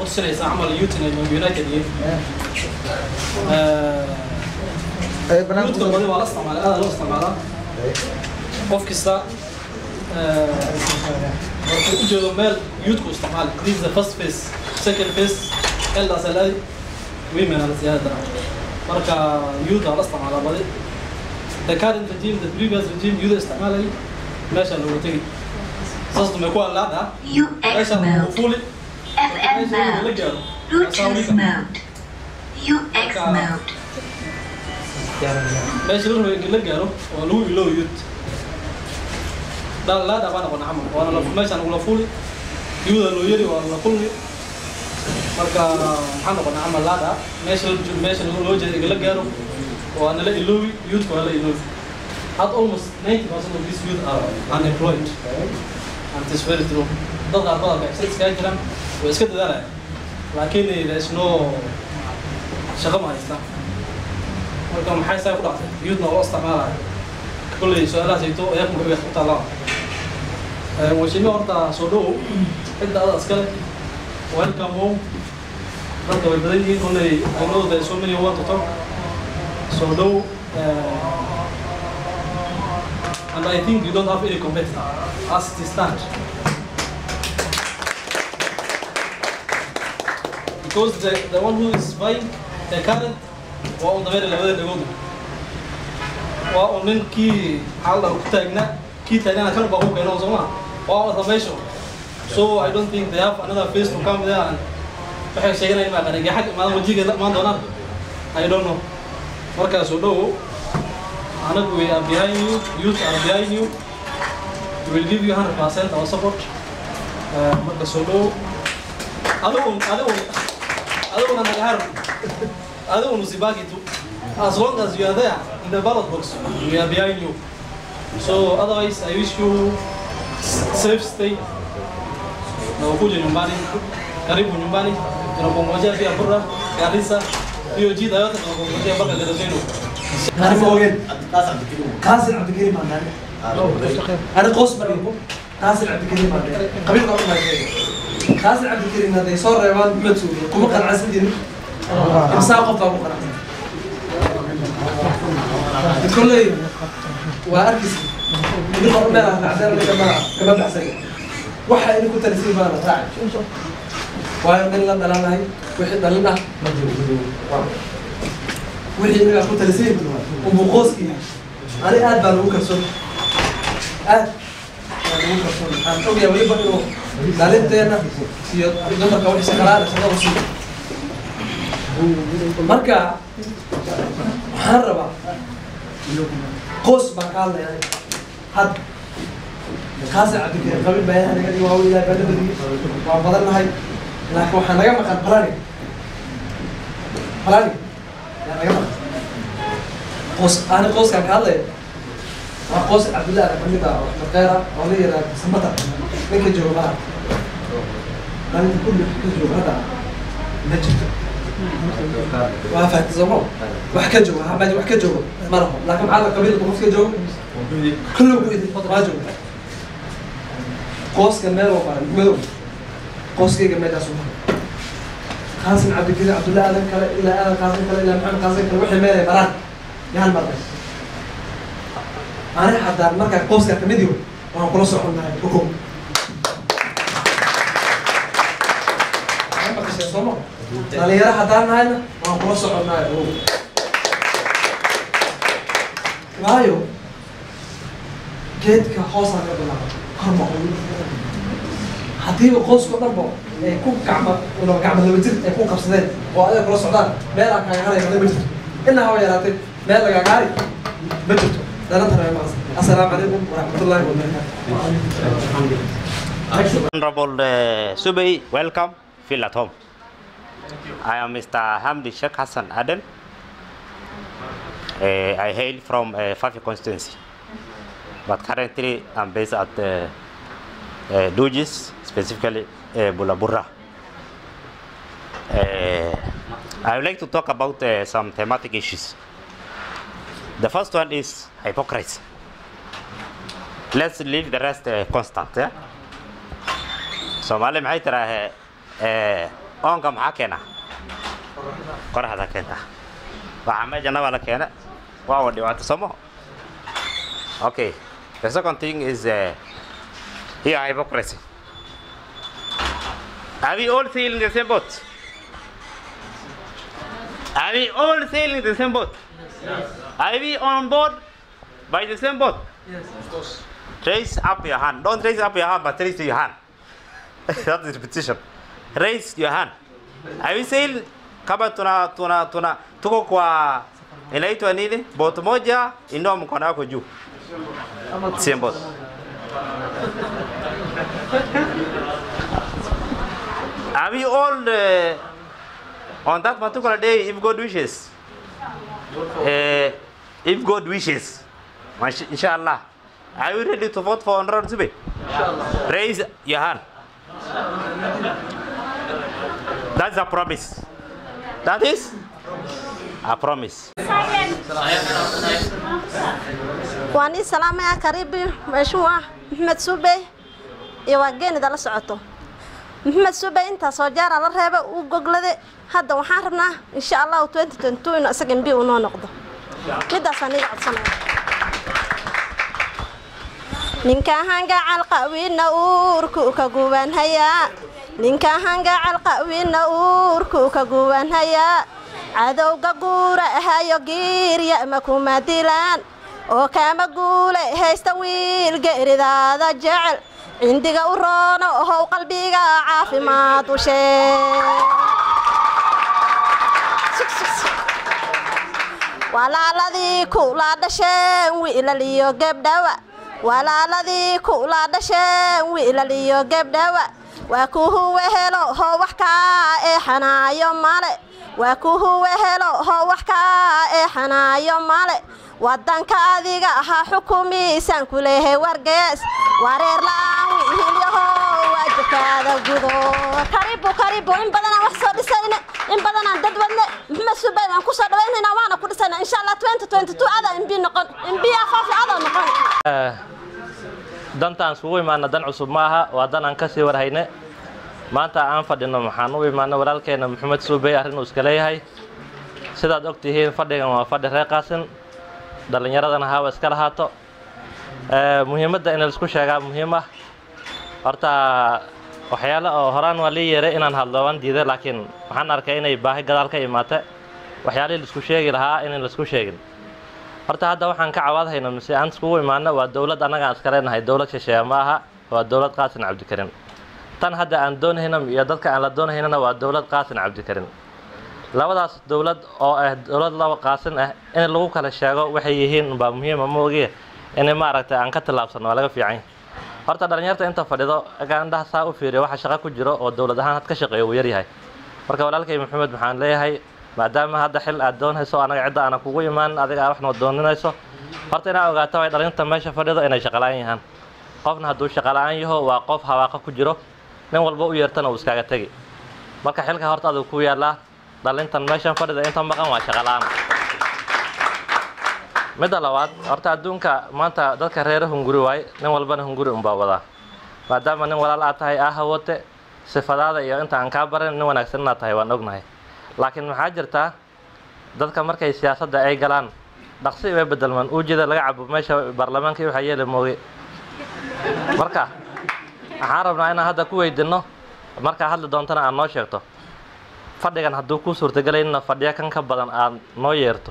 waxay camal Youth Man United yihiin Ay, banaanka Youthka badi waa la isticmaalaa aad loo isticmaalaa qof kasta markuu u jeedo meel youthku isticmaali this is the first phase second phase elders alay women ala siyaada marka youth aa la isticmaalaa badi the current regime the previous regime youth isticmaalay meesha looga tegi saas dumay ku allaada UX meesha lagu mode. fuli meesha la mode. gaaro meesha la rabo in la gaaro waa lagu ilow youth dhan laa dhabaa noqon camal waana meeshaan ugula fuli yuuda loo yeri waa la kulmi marka maxaa noqon camal laada meesha meesha loo jeeda la gaaro waa nala iloowi youthka waa la iloowi had almost 90% of these youth are unemployed and it is very true dad qaar badan baxsad iskaga jiraan way iska dadaalayaan laakiin there is no shaqo ma haystaan marka maxay saa ku dhacday youthna loo isticmaalaya kolley su'aalahaas ayto ayaa muhiim ku taala washimi horta soo dhow cidda ada iskale welcome dadka way badan yihiin kolley I know there so many want to talk. Soo dhow and I think you don't have any competitor. As it stands because the, the one who is buying the current waa un dameer labada dhagoodu waa un ninkii xaalada ku taagna kii taagnana kan baa ku keeno soo ma waa wada meesho so I don't think they have another face to come there and waxay sheeganayaan ma qanage xag imaada wajigeeda imaan doonaan I don't know. Markaas oo dhow anagu we are behind you youth are behind you. We will give you 100% our support. Eh, marka soo dhow adigu adigu adiguna naga har adigu nusibagitu as long as you are there in the ballot box we are behind you. So otherwise I wish you safe stay. Na ukuje nyumbani. Karibu nyumbani. Tunakungojea pia Burra Garissa hiyo jida yote tunakungojea mpaka Garazeno كاسر عبد الكريم كاسم عبد الكريم أنا قوس مريم كاسم عبد الكريم قبيل قبل ما كاسم عبد الكريم هذا يصور ريبان متسوي كم قناع سدين امساق قبل ابو قناع تقول لي واركز من قبل ما نعذر كما كما بحسن waxa idinku talisay baana raaci waayo nin la dhalanahay wixii dhalana ma jiro wixii inaga ku umu qoski ani aad baan ugu kalsoon aad baan ugu kalsoon aan ogyahay weliba inuu dhalinteena iyo dumarka wixii shaqalaana shaqada siiyo marka waxaan rabaa qoys baan ka hadlaya. Hadda kaasi cabdikariim qabiil baa inaga dhigi waa ilaah baa nabadigi waa badannahay. Laakiin waxaa naga maqan balani balani yaa naga maqan qoos ani qooskaan ka hadlaya waa qoos cabdullahi ka ka mid ah oo maqeera oo la yidhaha samata ninka jooga malaha dhalinta kulli ka jooga hadda ma jirto waa fahamtay sooma wax ka jooga ha meesha wax ka jooga ma laho laakiin maxaa la qabiilka qofka jooga kullu ku idin waa jooga qoyska meel oo baran madow qoyskayga meeshaas u qaasim cabdikariim cabdullahi aadan kale ilaa aadan qaasim kale ilaa maxamed qaasim kale waxay meel ay maraan yahan marnay ani haddaan markaa qoyska ka mid yaho waan kula soconnahay ma? Dhalinyaro haddaan nahayna waan kula soconnahay waayo geedka hoosaan ka bilaaba. Korma haddiiba qoyskao dhan bo ay ku gacma laba gacma laba jir ay ku qabsadeen oo adiga kula socdaan meel aan kaaga haray ma jirto inaa haba yaraatay meel lagaaga hari ma jirto assalaamu calaykum waraxmatullaahi wabarakaatu Honorable uh, Subey, welcome. Feel at home. I am Mr. Hamdi Sheikh Hassan Aden. Uh, I hail from uh, Fafi constituency, but currently I'm based at uh, uh, Dujis, specifically uh, Bulabura. Uh, I would like to talk about uh, some thematic issues. The first one is hypocrisy. let's leave the rest uh, constant yeah? soomaali maxay tiraahe eh, oonka maxaa keena qoraxda keenta waxaa meejana waa la keena waa wa dhibaato somo okay the second thing is uh, here hypocrisy are we all sailing the same boat are we all sailing the same boat Yes. are we on board by the same boat Yes. Raise up your hand. Don't raise up your hand, but raise your hand. That is repetition. Raise your hand. Are we sailing? kama tuna tuna tuna tuko kwa inaitwa nini? Boat moja, inua mkono wako juu. Same boat. Are we all uh, on that particular day if God wishes? Uh, if God wishes, inshallah. Are you ready to vote for Honorable Zube? Raise your hand. That's a promise. That is a promise. waan ii salaamayaa kariibi meeshuwa maxamed suubey iyo waa geenida la socoto maxamed suubey intaasoo jeera la reebay uu goglade. Hadda waxaan rabnaa insha allahu inuu isaga mbi uu noo noqdo. Midaasaan iga codsanaya ninka hangacal qawiina uurku ka gubanhayaa ninka hangacal qawiina uurku ka gubanhayaa cadowga guura ahayo giirya ma kuma dilaan. Oo kama guule haysta wiil geeridaada jecel cindiga u roono ohow qalbiga caafimaad u sheeg walaaladii kula dhasheen wiilaliyo gebdhawa walaaladii kula dhasheen wiilaliyo gebdhawa waa kuhuwe helo hoo wax kaa eexanaayo male waa kuhuwe helo hoo wax kaa eexanaayo male wadanka adiga ahaa xukumiisaan ku leehay wargees. Wareer wiilyaho waajibkaada gudo karibu karibu in badanaan wax soo imaana dan cusub ma waa dan aan ka sii warhayne. Maanta aan fadhino maxaan u imaana walaalkeena maxamed suubey arrin uu iska leeyahay. Sidaad og tihiin fadhigan waa fadhi reer qaasin. Dhallinyaradana hawa iska lahaato. Eh, muhiimadda in la isku sheegaa muhiim ah. Horta waxyaale oo horaan waa lii yeeray inaan hadlo waan diiday laakiin waxaan arkay inay baahi gadaal ka imaate waxyaalihii la isku sheegi lahaa inaan la isku sheegin. Horta hadda waxaan ka cawaadhayno mise aan iskugu imaano waa dowlad annagaan iska leenahay dowlad shisheeye ma aha waa dowlad qaasin cabdikarin tan hadda aan doonayno iyo dadka aan la doonaynana waa dowlad qaasin cabdikarin labadaas dowlad oo ah dowlad laba qaasin ah in lagu kala sheego waxay yihiin baa muhiima ma ogiye in maaragtay aan ka tillaabsano waa laga fiican horta dhalinyarta inta fadhido gaandhaha saa u fiiriyo waxa shaqo ku jiro oo dowlad ahaan had ka shaqeeyo uu yaryahay. Marka walaalkay maxamed waxaan leeyahay maadaama hadda xil aad doonayso anaga cidda aana kugu imaan adiga aa waxna dooninayso horta inaa ogaato way dhalinta meesha fadhido inay shaqalaan yahaan qofna hadduu shaqalaan yaho waa qof hawaaqa ku jiro. Nin walba u yeertana uu iskaga tegi. Marka xilka horta aduu ku yaallaa dhalintan meeshan fadhida inta maqan waa shaqalaan midda labaad horta adduunka maanta dadka reere hunguri waay nin walbana hunguri unbaa wadaa. Maadaama nin walaal aad tahay aa hawoote sifadaada iyo inta aan kaa barin nin wanaagsan inaad tahay waan ognahay. Laakiin maxaa jirtaa dadka markay siyaasadda ay galaan dhaqsi way bedelmaan uujida laga cabo meesha baarlamaanka iyo waxaa yeeli mooge marka waxaan rabnaa inaan hadda ku weydinno markaa hadli doontana aad noo sheegto. Fadhigan hadduu kuu suurtagelaynna fadhiyo kan ka badan aad noo yeerto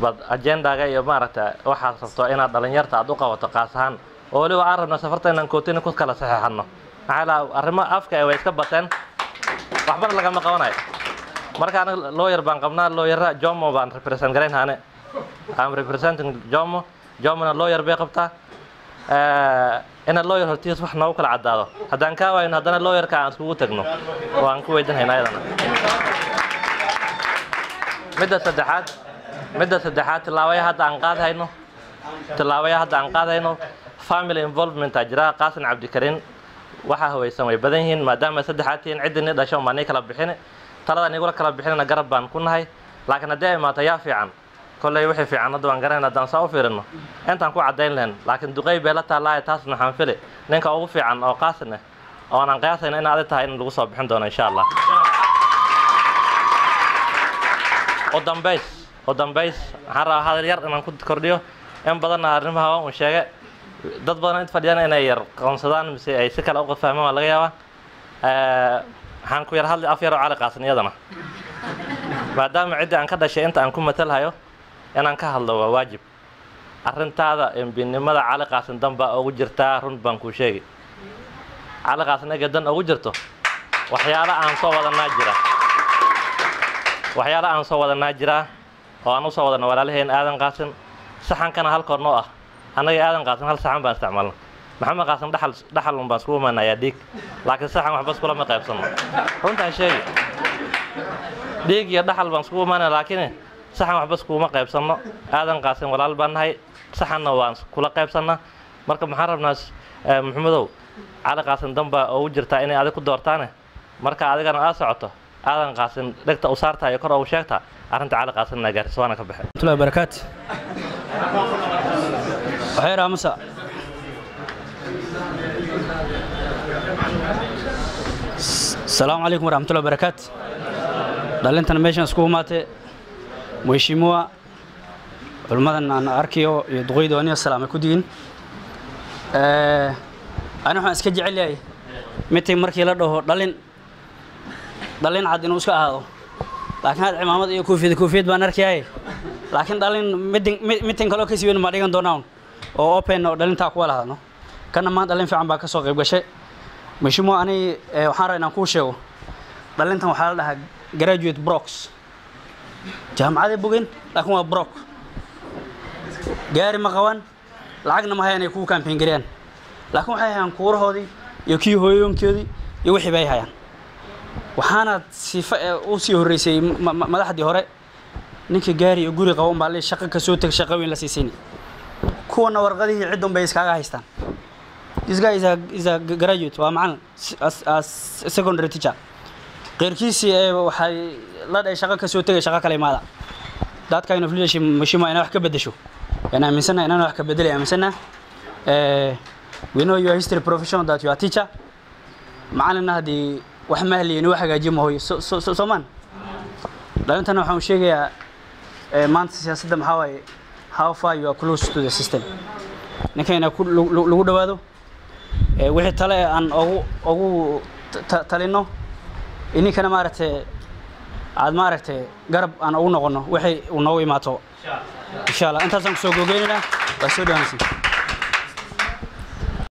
bad ajendaga iyo maaragta waxaad rabto inaad dhalinyarta aad u qabato qaas ahaan. Oo weliba aan rabno safarta inaan kootina ku kala saxeexano maxaa arrimo afka ay way iska bateen. Waxbana lagama qabanayo marka aniga lawyer baan qabnaa lawyera jomo baan represent garayn hane am representing jomo. Jomona lawyer bay qabtaa. Ina lawyer hortiis wax noogu kala caddaado. Haddaan kaa waayno haddana lawyerka aan iskugu tagno. Oo aan ku weydiinhayna ayadana midda saddexaad midda saddexaad tillaabaya hadda aan qaadhayno tillaabaya hadda aan qaadhayno family involvement aa jira qaasin cabdikarin waxaa hawaysan way badan yihiin maadaama saddexaad tihiin ciddii ni dhasho maa nii kala bixini. Talada nigula kala bixinina garab baan ku nahay. Laakiin haddii ay imaato yaa fiican kolley wixii fiican hadda waan garanayna haddaan saa u fiirino. Intaan ku caddayn lahayn laakiin duqey bay la taasna waxaan fili. Ninka ugu fiican oo qaasin ah oo aan qiyaasayna in adig tahay in lagu soo bixin doono insha allah. U dambays u dambays waxaan rabaa hadal yar inaan ku kordhiyo in badanna arrimaha waan uu sheege dad badan int fadhiyana inay yar qoonsadaan mise ay si kale u fahmaan waa laga yaabaa. Waxaan ku yar hadli af yar oo cali qaasin iyadana. Maadaama ciddii aan ka dhashay inta aan ku matalhayo inaan ka hadlo waa waajib. Arrintaada embinimada cali qaasin dan baa ugu jirtaa run baan kuu sheegi. Cali qaasin ega dan ugu jirto waxyaalo aan soo wadanaa jira. Waxyaalo aan soo wadanaa jira oo aan u soo wadana walaalaheen aadan qaasin saxankana halkood noo ah. Annaga aadan qaasin hal saxan baan isticmaalna maxamed qaasin dhaxal dhaxal un baan iskugu imanayaa dhiig laakiin saxan waxba iskulama qaybsanno runtaan sheegi. Dhiig iyo dhaxal baan iskugu imaanaya laakiin saxan waxba iskuguma qaybsanno aadan qaasin walaal baan nahay. Saxanna waan kula qaybsannaa. Marka maxaan rabnaa maxamedow cali qaasin dan baa ugu jirtaa inay adig ku doortaane? Marka adigana aad socoto aadan qaasin dhegta u saartayo kor ogu sheegta arrinta cali qaasinna gaarsiis waana ka baxe matullahi barakaat. Waxay raamusa asalaamu calaykum waraxmatullahi barakaat dhalintan meeshaan isku imaatee weyshimua culimmadan aan arkayo iyo duqeyda aniga salaamay ku digin. Eh, Ani waxaan iska jecel yahay mitay markii la dhaho dhalin dhalin cad inuu iska ahaado. Laakiin had cimaamad iyo koofiyad koofiyad baan arkayay laakiin dhalin mitin kaloo ka sii weyn ma dhigan doonaan. Oo open oo dhalintaa kuwa lahadno kana maan dhalin fiican baa ka soo qayb gashay. Mashimo ani waxaan rabaa inaan kuu sheego. Dhalintan waxaa la dhahaa graduate brox jaamacaday bogeen laakiin waa brock gaari ma qaban lacagna ma hayaan ay kuu campaign gareeyaan laakiin waxay hayaan kuurahoodii iyo kii hooyoonkoodii iyo wixii bay hayaan waxaana sifa u sii horreysay madaxdii hore ninka gaari iyo guri qabo unbaa le shaqo ka soo teg shaqo weyn la siisayni kuwana warqadihii ciddun bay iskaaga haystaan. This guy is a, is a graduate waa macalin secondary teacher. Qeyrkiisii ee waxay la dhahay shaqo ka soo tegay shaqo kale imaada. Kind of leadership mashima inay wax ka bedesho aan aaminsana inaan wax ka bedelay aaminsana we know your history professional that you are teacher. Macalinna haddii wax mahliyin wax hagaajiyo mahoyo soomaan dhalintana waxaan sheegayaa maanta siyaasadda maxaa waaye how far you are close to the system? Ninka inaa lagu dhawaado wixii tale aan ugu ugu talino ininkana maaragtay aad maaragtay garab aan ugu noqono waxay uu noogu imaato. Insha allah. Intaasaan ku soo googeynaynaa. Waa soo dhawaanaysin